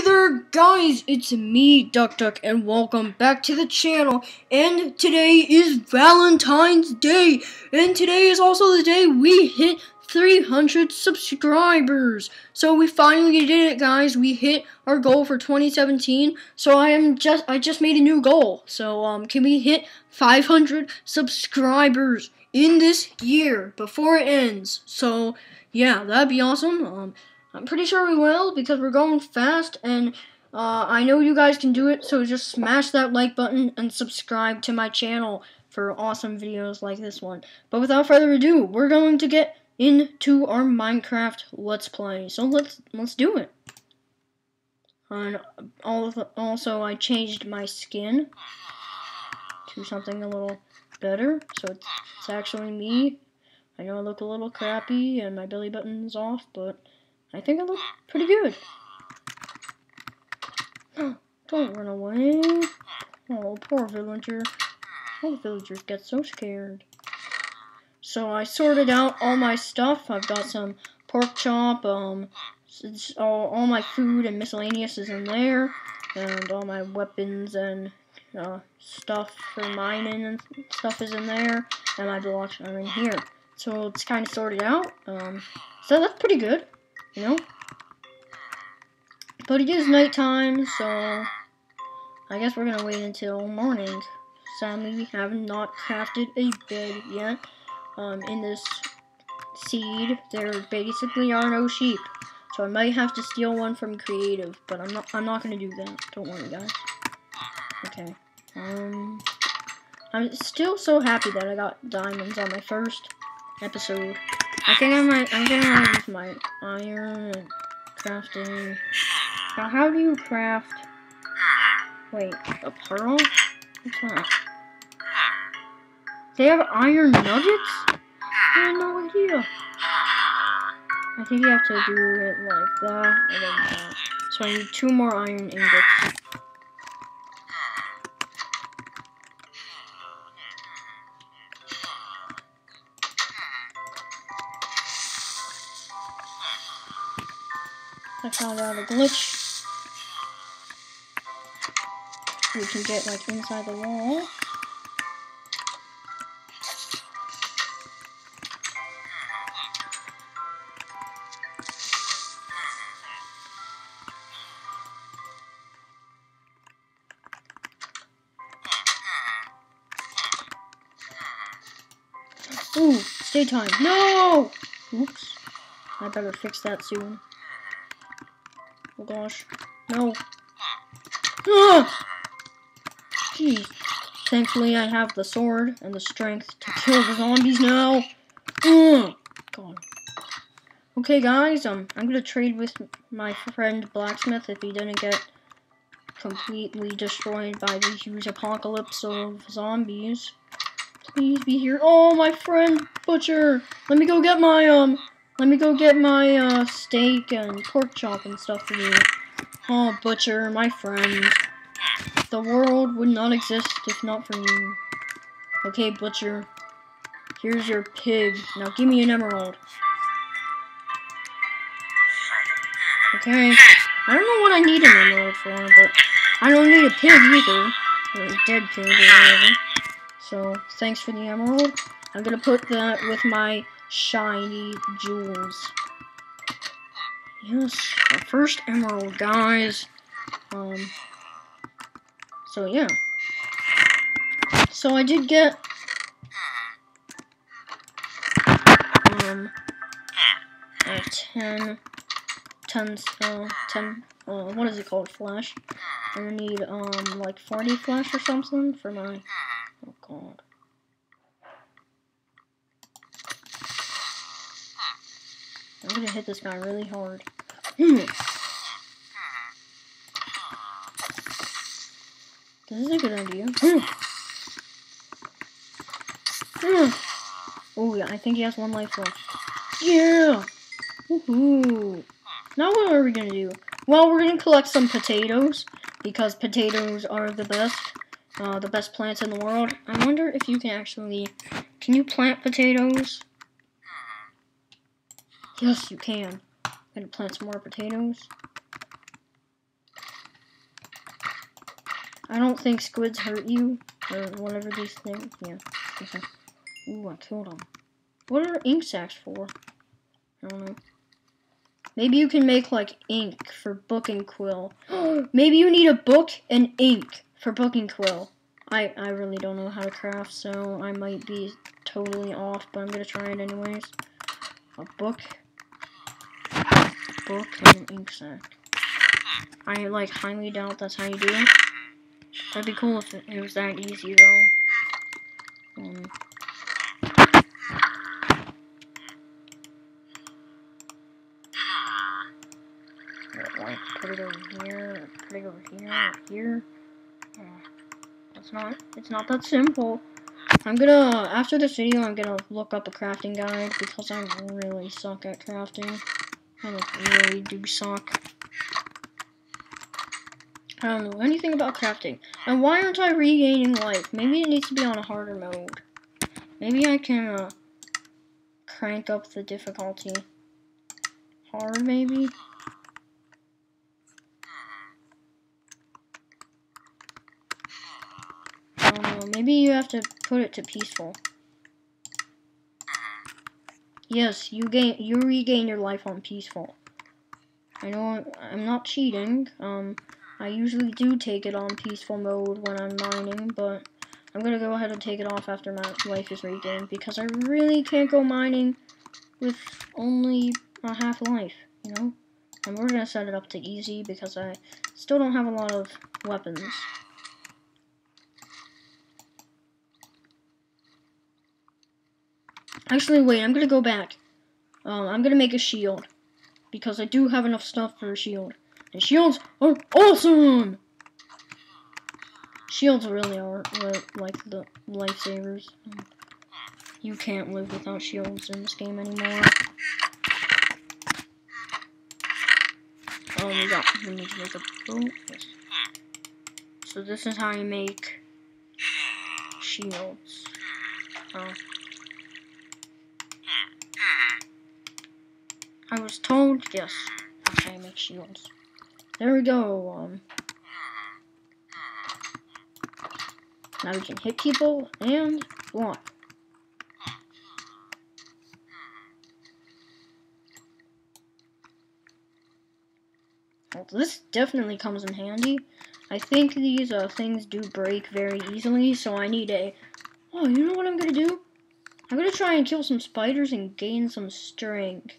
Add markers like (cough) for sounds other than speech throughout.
Hey there, guys! It's me, Duck Duck, and welcome back to the channel. And today is Valentine's Day, and today is also the day we hit 300 subscribers. So we finally did it, guys. We hit our goal for 2017. So I am just I just made a new goal. So um, can we hit 500 subscribers in this year before it ends? So yeah, that'd be awesome. Um. I'm pretty sure we will because we're going fast and uh, I know you guys can do it, so just smash that like button and subscribe to my channel for awesome videos like this one. But without further ado, we're going to get into our Minecraft Let's Play. So let's let's do it. And also, I changed my skin to something a little better, so it's, it's actually me. I know I look a little crappy and my belly button's off, but I think I look pretty good. (gasps) Don't run away. Oh, poor villager. All the villagers get so scared. So I sorted out all my stuff. I've got some pork chop, um, all, all my food and miscellaneous is in there, and all my weapons and uh, stuff for mining and stuff is in there, and my blocks are in here. So it's kind of sorted out. Um, so that's pretty good you know? But it is nighttime, so I guess we're gonna wait until morning. Sadly, we have not crafted a bed yet. Um, in this seed, there basically are no sheep, so I might have to steal one from creative, but I'm not. I'm not gonna do that. Don't worry, guys. Okay. Um, I'm still so happy that I got diamonds on my first episode. I think I might, I'm gonna use my iron crafting. Now, how do you craft, wait, a pearl? What's that? They have iron nuggets? I had no idea. I think you have to do it like that, and then that. So I need two more iron ingots. Found out a glitch. We can get like inside the wall. Ooh, stay time. No! Oops. I better fix that soon. Gosh. No. Ah! Jeez. Thankfully, I have the sword and the strength to kill the zombies now. Mm. God. Okay, guys, um, I'm gonna trade with my friend Blacksmith if he didn't get completely destroyed by the huge apocalypse of zombies. Please be here. Oh, my friend Butcher. Let me go get my, um, let me go get my uh, steak and pork chop and stuff for you. Oh, Butcher, my friend. The world would not exist if not for you. Okay, Butcher. Here's your pig. Now give me an emerald. Okay. I don't know what I need an emerald for, but I don't need a pig either. Or a dead pig or whatever. So, thanks for the emerald. I'm gonna put that with my shiny jewels. Yes, our first emerald, guys. Um, so yeah. So I did get, um, a 10, 10, uh, 10, uh, what is it called, flesh? I need, um, like 40 flesh or something for my, oh god. I'm gonna hit this guy really hard. (clears throat) This is a good idea. (clears throat) (clears throat) Oh yeah, I think he has one life left. Yeah! Woohoo! Now what are we gonna do? Well, we're gonna collect some potatoes, because potatoes are the best, uh, the best plants in the world. I wonder if you can actually, can you plant potatoes? Yes, you can. I'm gonna plant some more potatoes. I don't think squids hurt you, or whatever these things, yeah. Ooh, I killed them. What are ink sacs for? I don't know. Maybe you can make, like, ink for book and quill. (gasps) Maybe you need a book and ink for book and quill. I, I really don't know how to craft, so I might be totally off, but I'm gonna try it anyways. A book, book, and an ink sac. I, like, highly doubt that's how you do it. That'd be cool if it was that easy, though. Um, like, put it over here, put it over here, here. Uh, it's not, it's not that simple. I'm gonna, after this video, I'm gonna look up a crafting guide because I really suck at crafting. I like, really do suck. I don't know anything about crafting. And why aren't I regaining life? Maybe it needs to be on a harder mode. Maybe I can uh, crank up the difficulty. Hard, maybe? I don't know. Maybe you have to put it to peaceful. Yes, you gain you regain your life on peaceful. I know I'm not cheating. Um, I usually do take it on peaceful mode when I'm mining, but I'm gonna go ahead and take it off after my life is regained because I really can't go mining with only a half life, you know? And we're gonna set it up to easy because I still don't have a lot of weapons. Actually, wait, I'm gonna go back. Um, I'm gonna make a shield because I do have enough stuff for a shield. And shields are awesome! Shields really are like the lifesavers. You can't live without shields in this game anymore. Oh, we got, we need to make a boat. So this is how you make shields. Oh. I was told, yes, you make shields. There we go. Um, now we can hit people and block. Well, this definitely comes in handy. I think these uh, things do break very easily, so I need a... Oh, you know what I'm going to do? I'm going to try and kill some spiders and gain some strength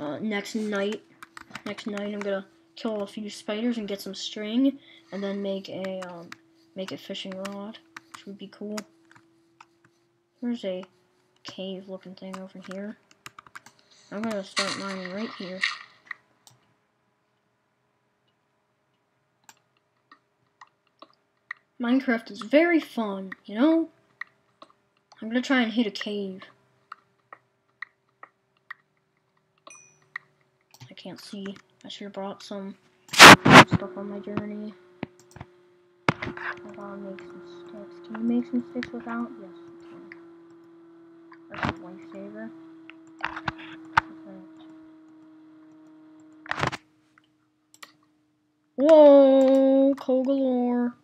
uh, next night. Next night I'm to kill a few spiders and get some string, and then make a um, make a fishing rod, which would be cool. There's a cave-looking thing over here. I'm gonna start mining right here. Minecraft is very fun, you know? I'm gonna try and hit a cave. Can't see. I should have brought some stuff on my journey. I gotta make some sticks. Can you make some sticks without? Yes, you can. That's a lifesaver. Whoa, coal galore.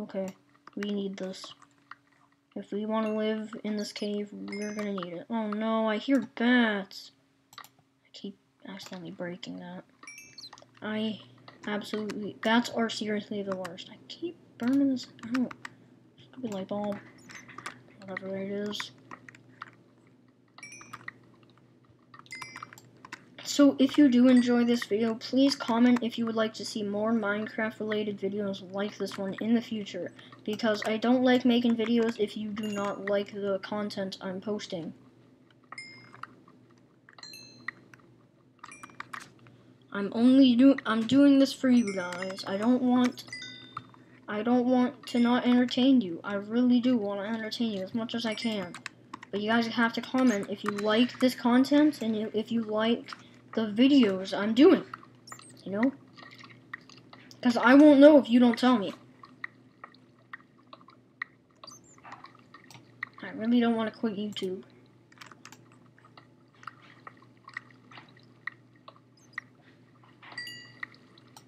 Okay, we need this. If we want to live in this cave, we're gonna need it. Oh no, I hear bats accidentally breaking that. I absolutely, that's are seriously the worst. I keep burning this out. Stupid light bulb. Whatever it is. So if you do enjoy this video, please comment if you would like to see more Minecraft related videos like this one in the future. Because I don't like making videos if you do not like the content I'm posting. I'm only do I'm doing this for you guys. I don't want I don't want to not entertain you. I really do want to entertain you as much as I can. But you guys have to comment if you like this content and if you like the videos I'm doing. You know? Because I won't know if you don't tell me. I really don't want to quit YouTube.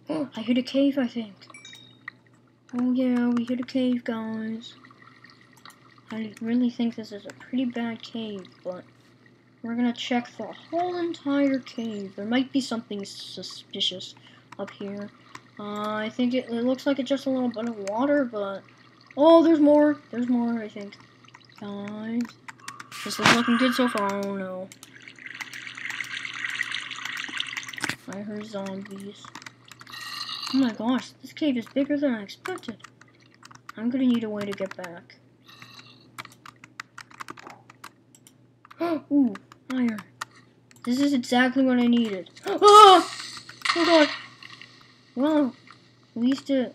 Oh, I hit a cave, I think. Oh yeah, we hit a cave, guys. I really think this is a pretty bad cave, but we're gonna check the whole entire cave. There might be something suspicious up here. Uh, I think it, it looks like it's just a little bit of water, but... Oh, there's more. There's more, I think. Guys. This is looking good so far. Oh, no. I heard zombies. Oh my gosh, this cave is bigger than I expected. I'm gonna need a way to get back. (gasps) Ooh, iron. This is exactly what I needed. Oh! (gasps) Oh god. Well, at least it...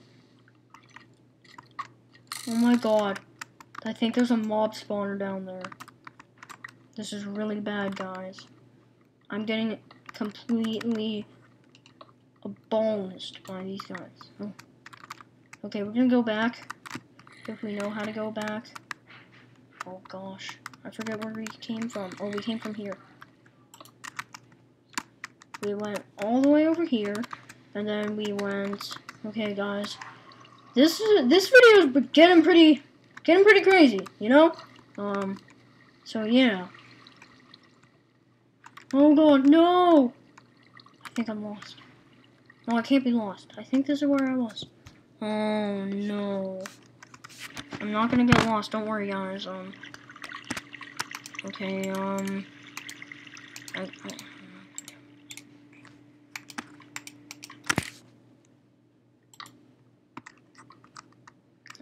Oh my god. I think there's a mob spawner down there. This is really bad, guys. I'm getting completely abolished by these guys. Oh. Okay, we're gonna go back. If we know how to go back. Oh gosh. I forget where we came from. Oh, we came from here. We went all the way over here, and then we went. Okay, guys, this is this video is getting pretty, getting pretty crazy. You know, um, so yeah. Oh god, no! I think I'm lost. I can't be lost. I think this is where I was. Oh no. I'm not gonna get lost. Don't worry, guys. Um. Okay, um... I, I,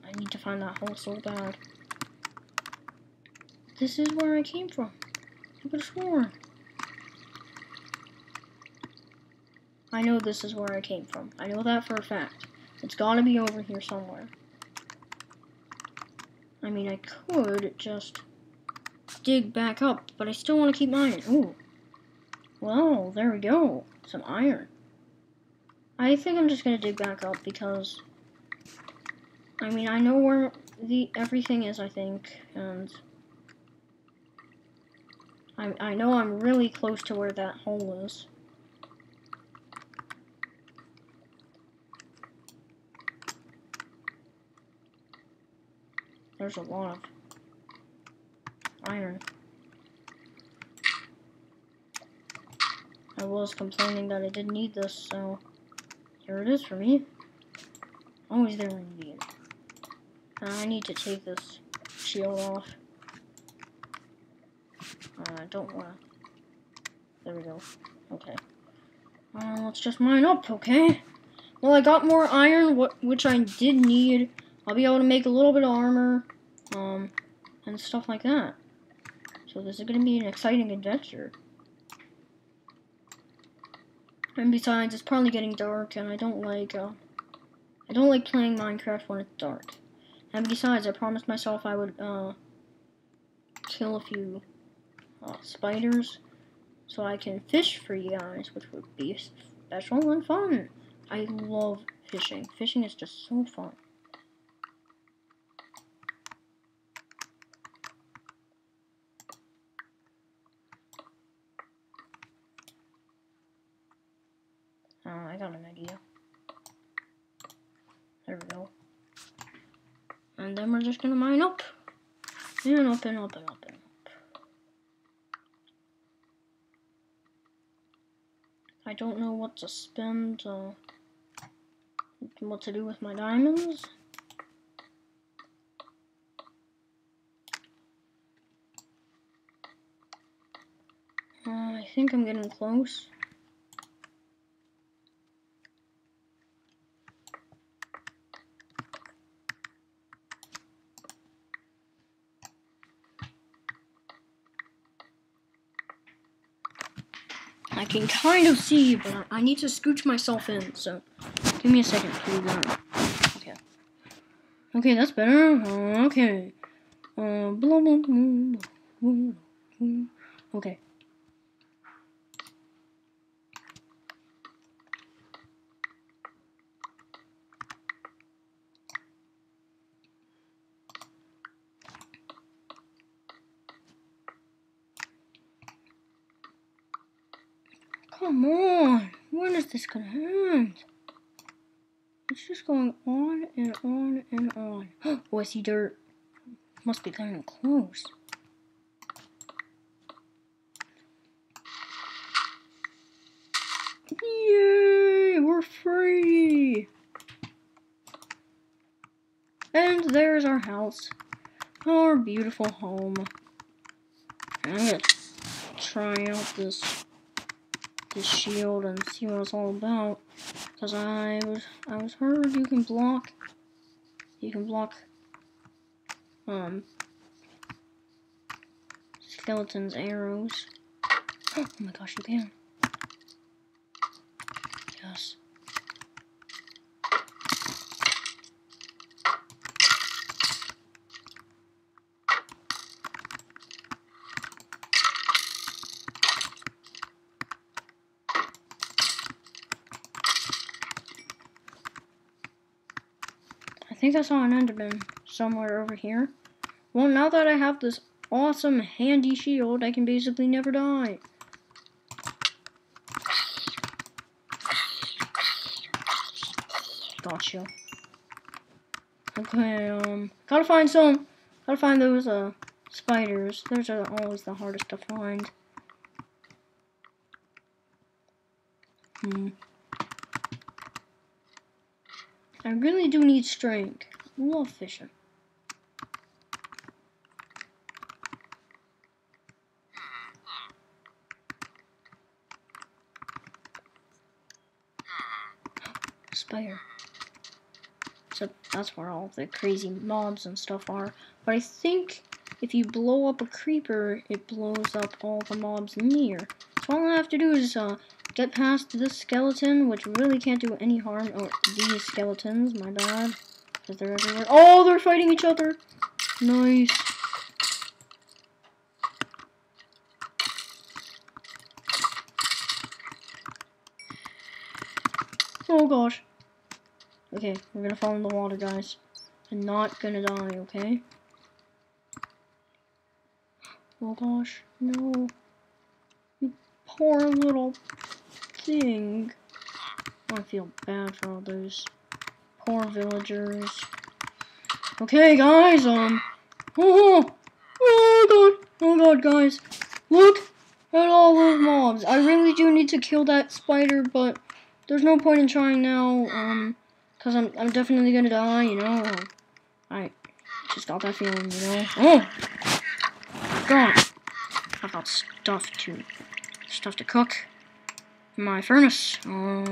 I need to find that hole so bad. This is where I came from. I could have sworn. I know this is where I came from. I know that for a fact. It's gotta be over here somewhere. I mean, I could just dig back up, but I still want to keep iron. Ooh. Well, there we go. Some iron. I think I'm just to dig back up because, I mean, I know where the everything is, I think, and I, I know I'm really close to where that hole is. There's a lot of iron. I was complaining that I didn't need this, so here it is for me. Always there when you need it. I need to take this shield off. Uh, I don't want to. There we go. Okay. Uh, let's just mine up, okay? Well, I got more iron, which I did need. I'll be able to make a little bit of armor, um, and stuff like that. So this is going to be an exciting adventure. And besides, it's probably getting dark, and I don't like, uh, I don't like playing Minecraft when it's dark. And besides, I promised myself I would, uh, kill a few, uh, spiders, so I can fish for you guys, which would be special and fun. I love fishing. Fishing is just so fun. Got an idea. There we go. And then we're just gonna mine up. And up and up and up and up. I don't know what to spend, uh, what to do with my diamonds. Uh, I think I'm getting close. Can kind of see, but I need to scooch myself in, so give me a second do. Okay. Okay, that's better. Okay. Uh, blah, blah, blah, okay. Come on. When is this gonna end? It's just going on and on and on. (gasps) oh, I see dirt. Must be kind of close. Yay! We're free! And there's our house. Our beautiful home. I'm gonna try out this this shield and see what it's all about. Cause I was I was heard you can block you can block um skeletons arrows. (gasps) Oh my gosh you can. Yes. I think I saw an Enderman somewhere over here. Well, now that I have this awesome handy shield, I can basically never die. Gotcha. Okay, um, gotta find some, gotta find those, uh, spiders. Those are always the hardest to find. Hmm. I really do need strength. Love fishing. Spider. So that's where all the crazy mobs and stuff are. But I think if you blow up a creeper, it blows up all the mobs near. So all I have to do is uh, get past this skeleton, which really can't do any harm. Oh, these skeletons, my bad. Because they're everywhere. Oh, they're fighting each other. Nice. Oh gosh. Okay, we're gonna fall in the water, guys. I'm not gonna die, okay? Oh gosh, no. You poor little thing. I feel bad for all those poor villagers. Okay, guys, um, oh, oh god, oh god, guys, look at all those mobs. I really do need to kill that spider, but there's no point in trying now, um, because I'm, I'm definitely gonna die, you know, I just got that feeling, you know, oh, god, I've got stuff to, stuff to cook my furnace. Uh,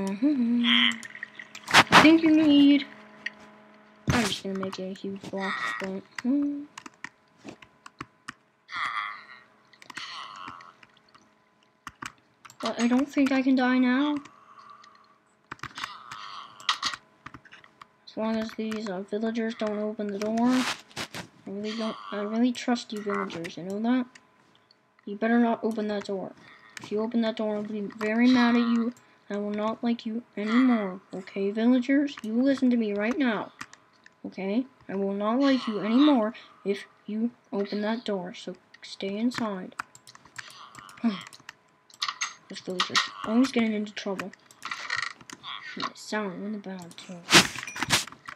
I think you need. I'm just gonna make a huge block, but. Hmm. But I don't think I can die now. As long as these uh, villagers don't open the door. I really don't. I really trust you villagers. You know that. You better not open that door. If you open that door, I'll be very mad at you. I will not like you anymore. Okay, villagers? You listen to me right now. Okay? I will not like you anymore if you open that door. So stay inside. (sighs) Those villagers always getting into trouble. Sound really bad too.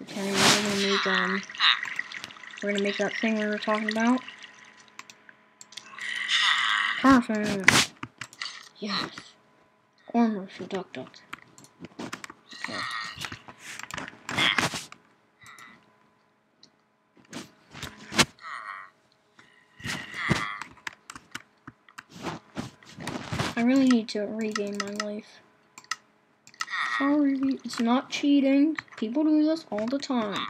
Okay, we're gonna make um we're gonna make that thing we were talking about. Perfect. Yes. Armor for Duck. Okay. I really need to regain my life. Sorry, it's not cheating. People do this all the time.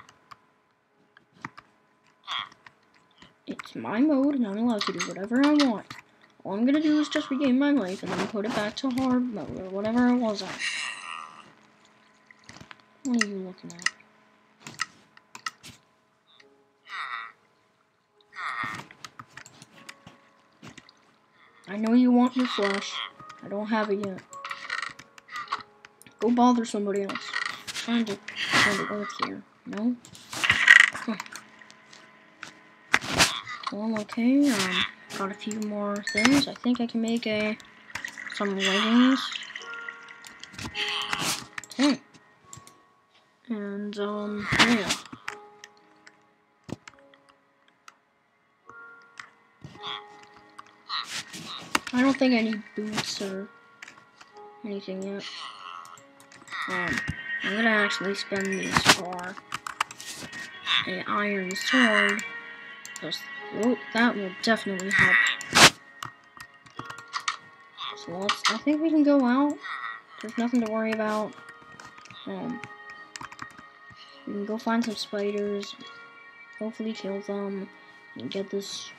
It's my mode and I'm allowed to do whatever I want. All I'm gonna do is just regain my life and then put it back to hard mode or whatever it was at. What are you looking at? I know you want your flesh. I don't have it yet. Go bother somebody else. Trying to find to work here. No? Huh. Well, okay, um... Got a few more things. I think I can make a some leggings. Hmm. And, um, yeah. I don't think I need boots or anything yet. Um, I'm gonna actually spend these for a iron sword. Just, oh, that will definitely help. So let's, I think we can go out. There's nothing to worry about. Um, we can go find some spiders, hopefully kill them, and get this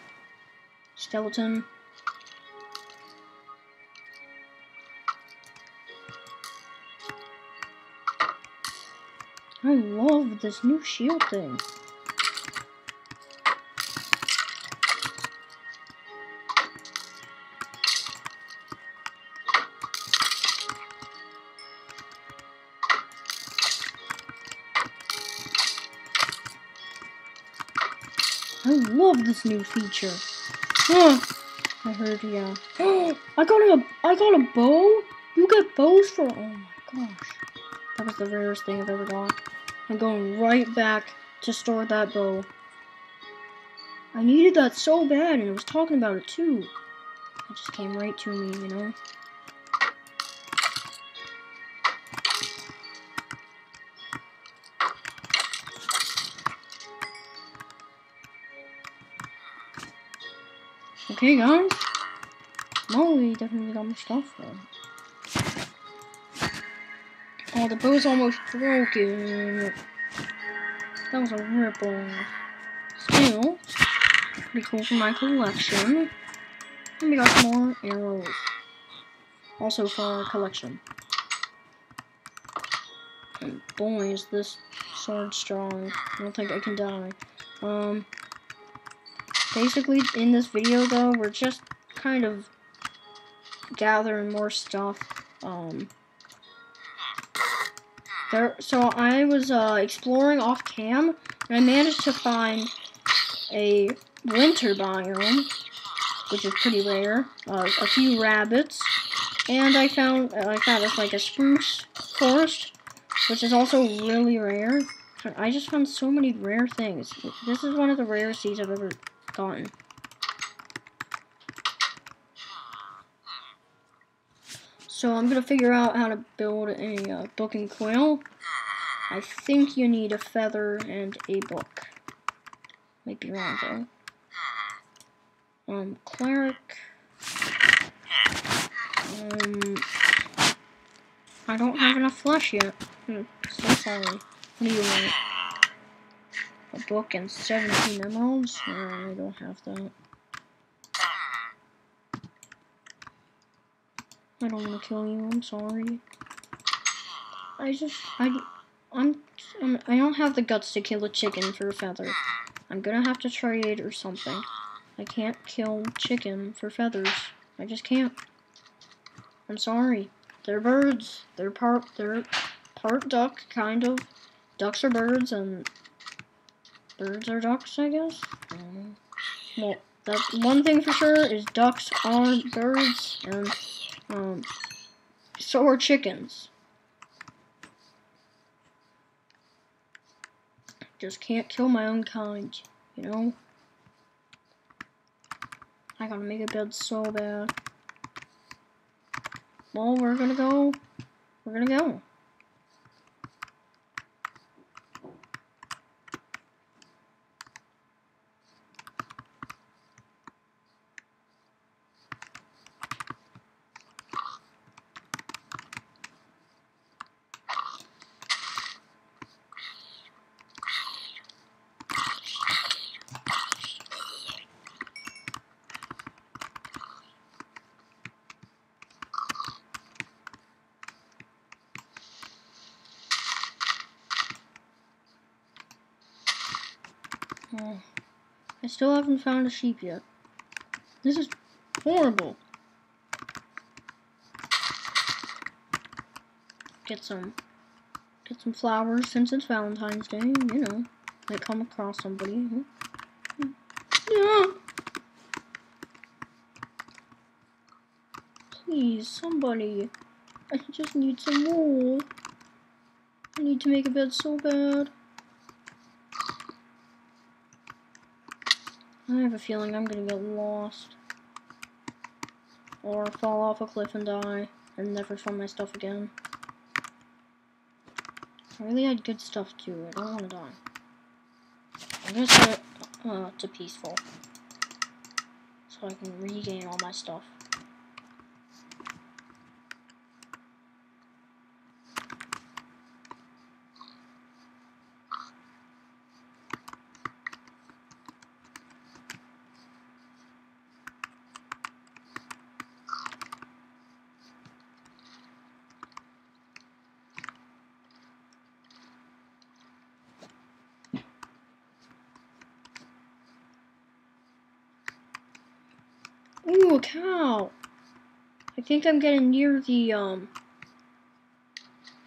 skeleton. I love this new shield thing. I love this new feature. Huh. I heard, yeah. (gasps) I got a, I got a bow. You get bows for, oh my gosh. That was the rarest thing I've ever got. I'm going right back to store that bow. I needed that so bad, and it was talking about it too. It just came right to me, you know? Okay, guys. We definitely got more stuff though. Oh, the bow's almost broken. That was a ripple. Still, pretty cool for my collection. And we got more arrows. Also for our collection. And boy, is this sword strong. I don't think I can die. Um, basically, in this video, though, we're just kind of gathering more stuff. Um, there, so I was uh, exploring off cam, and I managed to find a winter biome, which is pretty rare. Uh, a few rabbits, and I found uh, I found it's like a spruce forest, which is also really rare. I just found so many rare things. This is one of the rarest seeds I've ever So I'm gonna figure out how to build a uh, book and quill. I think you need a feather and a book. Might be wrong though. Um, cleric. Um, I don't have enough flesh yet. Hmm, so sorry. What do you want? A book and 17 emeralds? I don't have that. I don't want to kill you. I'm sorry. I just I I'm, I'm I don't have the guts to kill a chicken for a feather. I'm gonna have to trade or something. I can't kill chicken for feathers. I just can't. I'm sorry. They're birds. They're part they're part duck kind of. Ducks are birds and birds are ducks, I guess. Um, well, that one thing for sure is ducks aren't birds and um, so are chickens. Just can't kill my own kind, you know? I gotta make a bed so bad. Well, we're gonna go. We're gonna go. I still haven't found a sheep yet. This is horrible. Get some, get some flowers since it's Valentine's Day. You know, I come across somebody. Please, somebody. I just need some wool. I need to make a bed so bad. I have a feeling I'm gonna get lost. Or fall off a cliff and die and never find my stuff again. I really had good stuff too. I don't want to die. I'm gonna set it uh, to peaceful. So I can regain all my stuff. Ooh, a cow. I think I'm getting near the, um,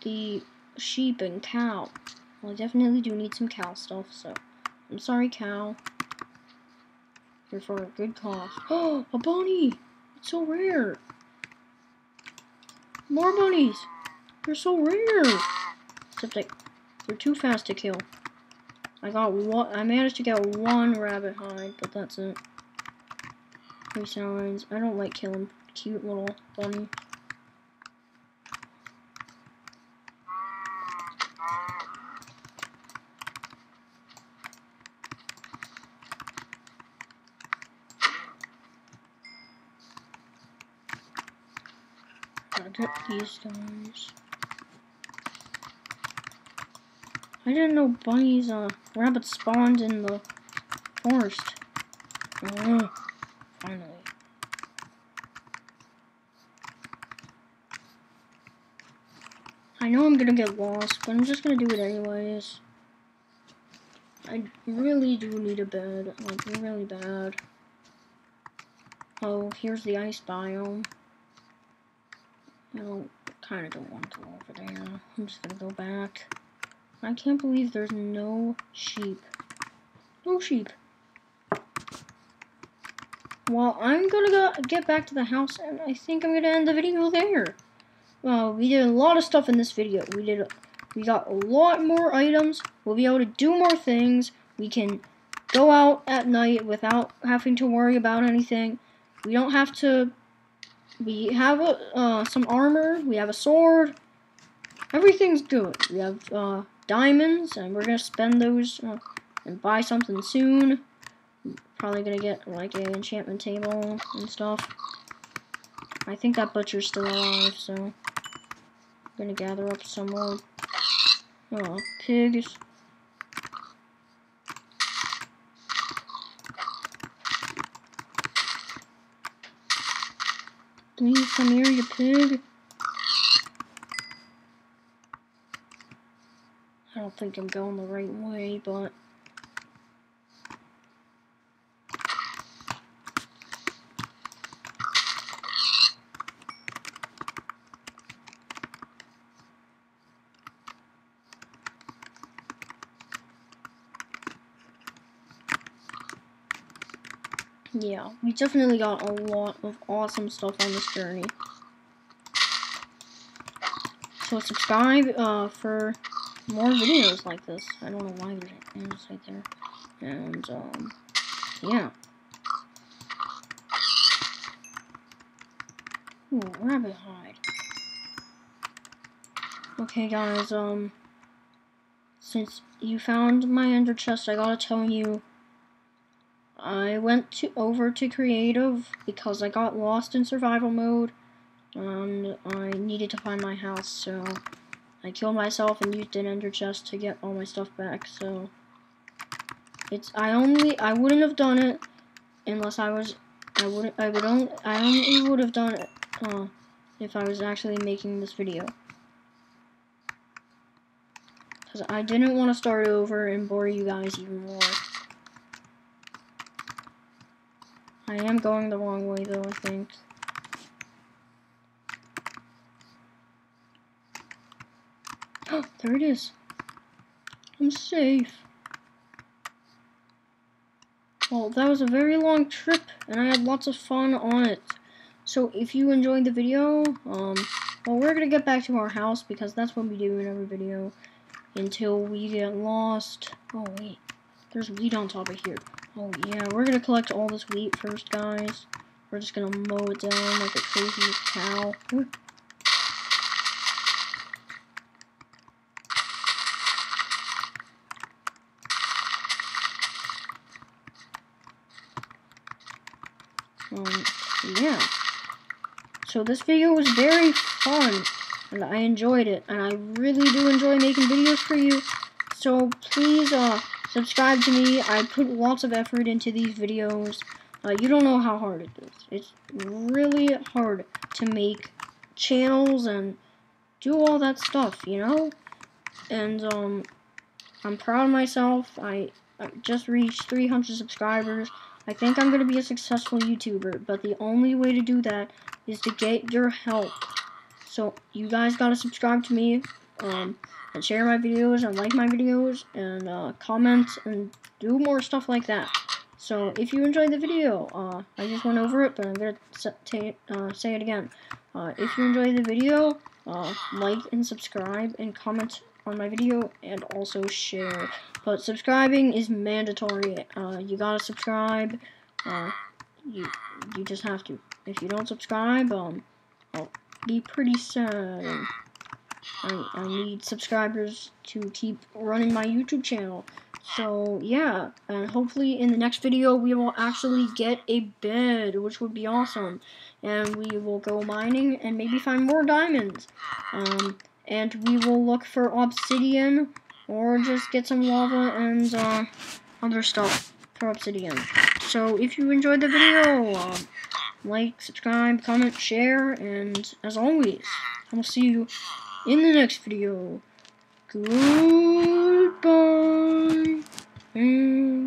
the sheep and cow. Well, I definitely do need some cow stuff, so I'm sorry, cow. Here for a good cause. Oh, (gasps) a bunny! It's so rare. More bunnies! They're so rare! Except they, they're too fast to kill. I got one, I managed to get one rabbit hide, but that's it. Three signs. I don't like killing cute little bunny. Gotta get these stones. I didn't know bunnies, uh, rabbits spawned in the forest. Finally. I know I'm gonna get lost, but I'm just gonna do it anyways. I really do need a bed, like really bad. Oh, here's the ice biome. I don't, kind of don't want to go over there. I'm just gonna go back. I can't believe there's no sheep. No sheep. Well, I'm gonna go get back to the house, and I think I'm gonna end the video there. Well, we did a lot of stuff in this video. We did, we got a lot more items. We'll be able to do more things. We can go out at night without having to worry about anything. We don't have to. We have a, uh, some armor. We have a sword. Everything's good. We have uh, diamonds, and we're gonna spend those uh, and buy something soon. Probably gonna get like an enchantment table and stuff. I think that butcher's still alive, so I'm gonna gather up some more uh, pigs. Please come here, you pig. I don't think I'm going the right way, but... Yeah, we definitely got a lot of awesome stuff on this journey. So subscribe uh, for more videos like this. I don't know why there's ants right there. And, um, yeah. Ooh, rabbit hide. Okay, guys, um, since you found my ender chest, I gotta tell you, I went to over to creative because I got lost in survival mode, and I needed to find my house, so I killed myself and used an ender chest to get all my stuff back, so it's I only I wouldn't have done it unless I was I wouldn't I would only I only would have done it uh, if I was actually making this video. Because I didn't want to start over and bore you guys even more. I am going the wrong way though, I think. Oh, (gasps) there it is. I'm safe. Well, that was a very long trip, and I had lots of fun on it. So, if you enjoyed the video, um, well, we're gonna get back to our house, because that's what we do in every video. until we get lost. Oh, wait. There's wheat on top of here. Oh, yeah. We're to collect all this wheat first, guys. We're just to mow it down like a crazy cow. Um, yeah. So this video was very fun, and I enjoyed it, and I really do enjoy making videos for you. So please, uh, subscribe to me. I put lots of effort into these videos. Uh, you don't know how hard it is. It's really hard to make channels and do all that stuff, you know? And, um, I'm proud of myself. I, I just reached 300 subscribers. I think I'm going to be a successful YouTuber, but the only way to do that is to get your help. So, you guys got to subscribe to me, um, and share my videos, and like my videos, and, uh, comment, and do more stuff like that. So, if you enjoyed the video, uh, I just went over it, but I'm going to uh, say it again. Uh, if you enjoyed the video, uh, like and subscribe, and comment on my video and also share. But subscribing is mandatory. Uh, you gotta subscribe. Uh, you you just have to. If you don't subscribe, um, I'll be pretty sad. I, I need subscribers to keep running my YouTube channel. So, yeah, and hopefully in the next video we will actually get a bed, which would be awesome. And we will go mining and maybe find more diamonds. Um, and we will look for obsidian or just get some lava and uh, other stuff for obsidian. So if you enjoyed the video, uh, like, subscribe, comment, share, and as always, I will see you in the next video. Goodbye. And